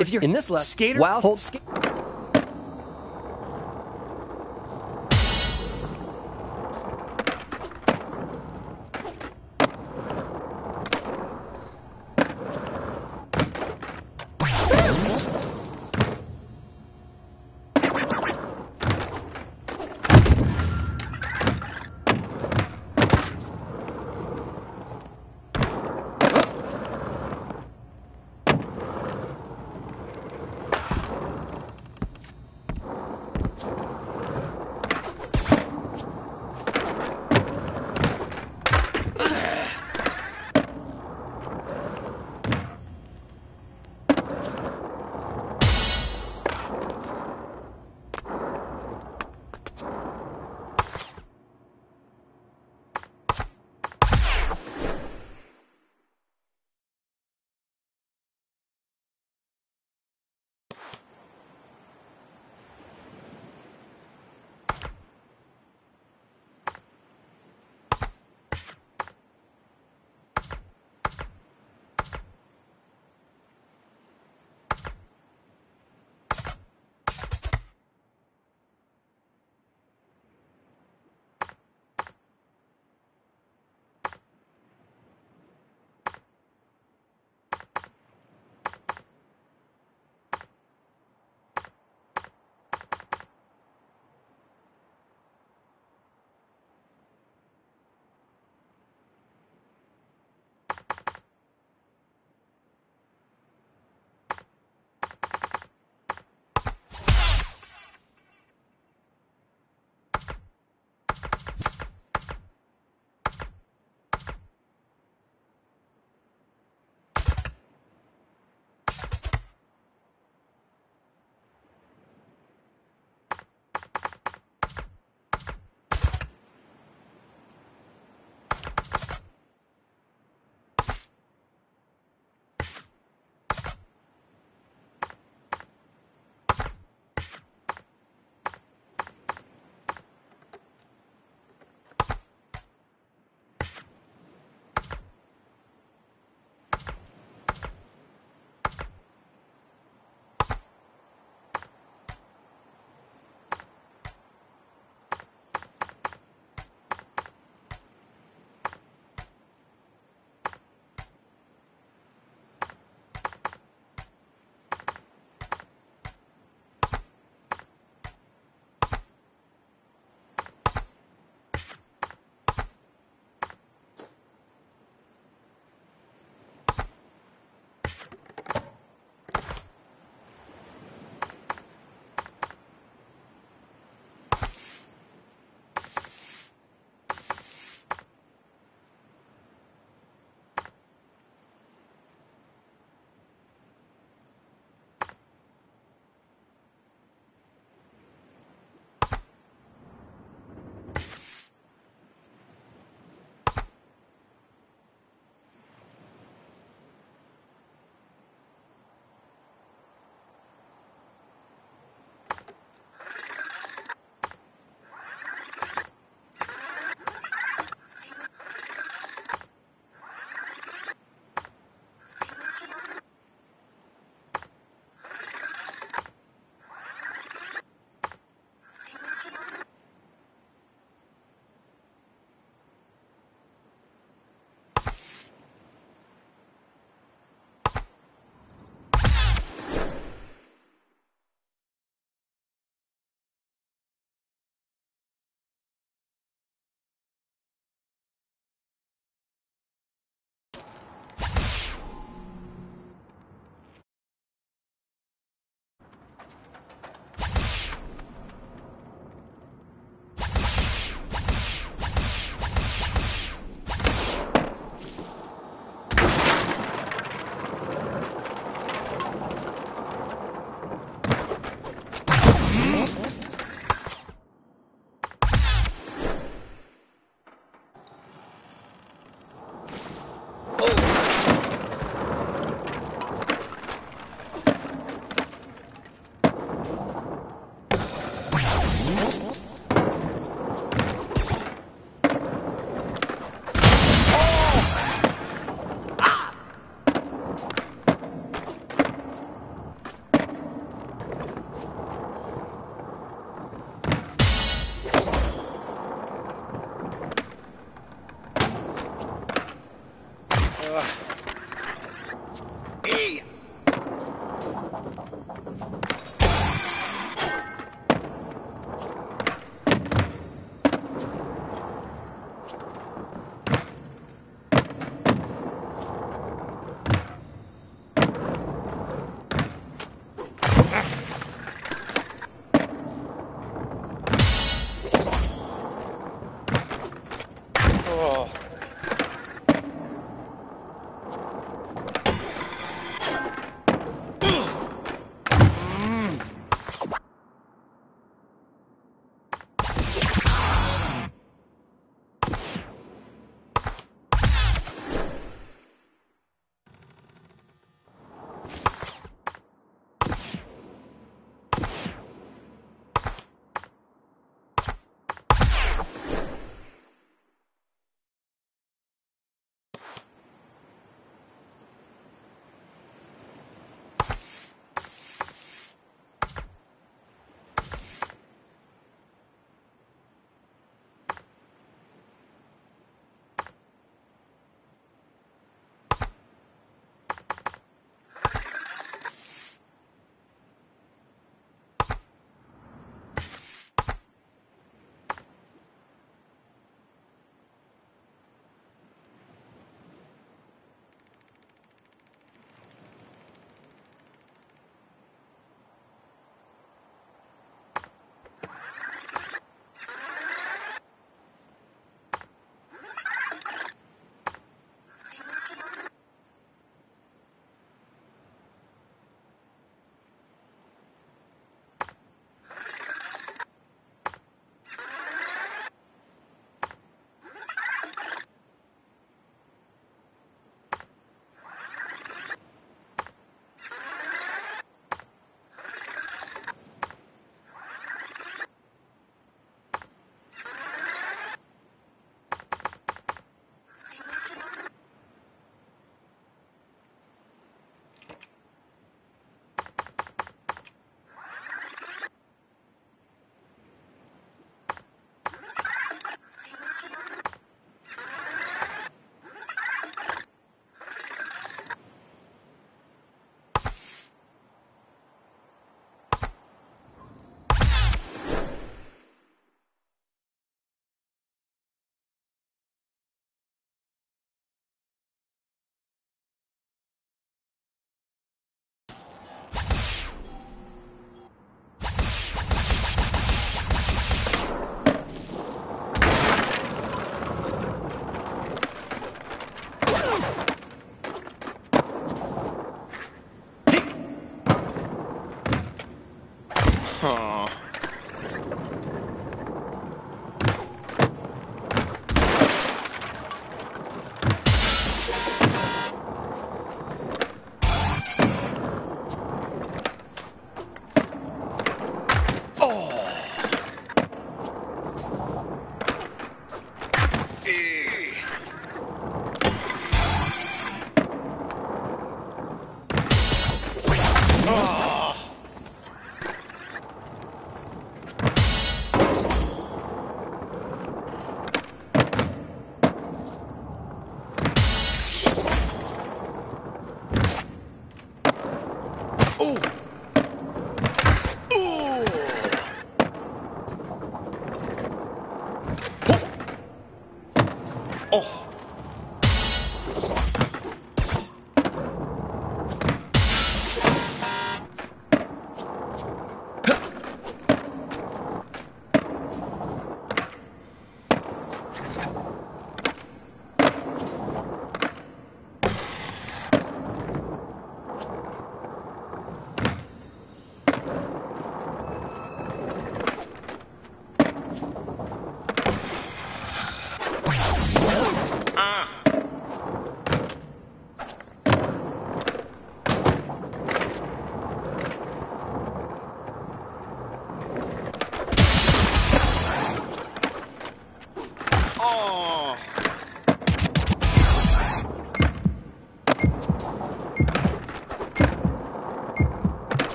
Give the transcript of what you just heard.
if you're in this left, skater while hold skate.